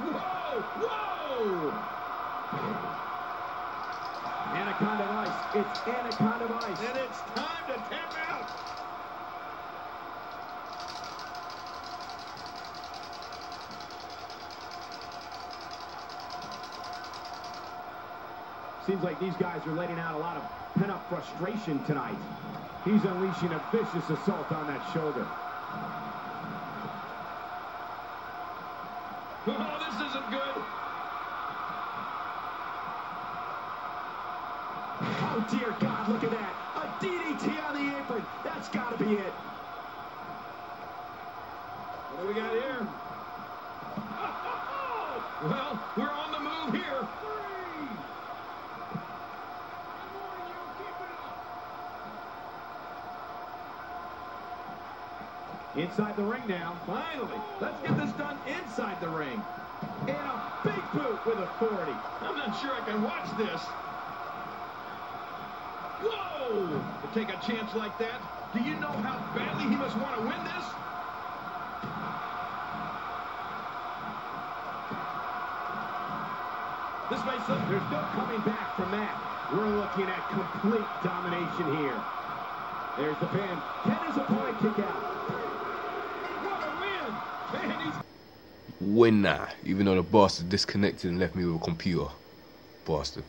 Whoa! Whoa! Anaconda Vise. It's Anaconda Vise. And it's time to tap out. Seems like these guys are letting out a lot of pent-up frustration tonight. He's unleashing a vicious assault on that shoulder. Oh, this isn't good. Oh, dear God, look at that. A DDT on the apron. That's got to be it. What do we got here? Well, we're on the move here. Inside the ring now. Finally, let's get this inside the ring. And a big boot with authority. I'm not sure I can watch this. Whoa! To take a chance like that, do you know how badly he must want to win this? This may slip. There's no coming back from that. We're looking at complete domination here. There's the pin. Can his opponent kick out? What a win! Man, he's Winner, even though the bastard disconnected and left me with a computer. Bastard.